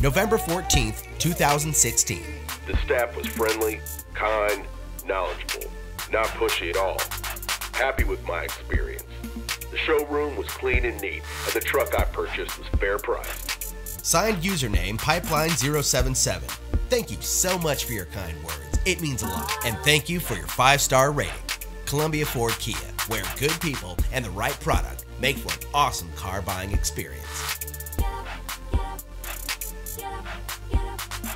November 14th, 2016. The staff was friendly, kind, knowledgeable, not pushy at all. Happy with my experience. The showroom was clean and neat, and the truck I purchased was fair priced. Signed username Pipeline077. Thank you so much for your kind words. It means a lot. And thank you for your five star rating. Columbia Ford Kia, where good people and the right product make for an awesome car buying experience.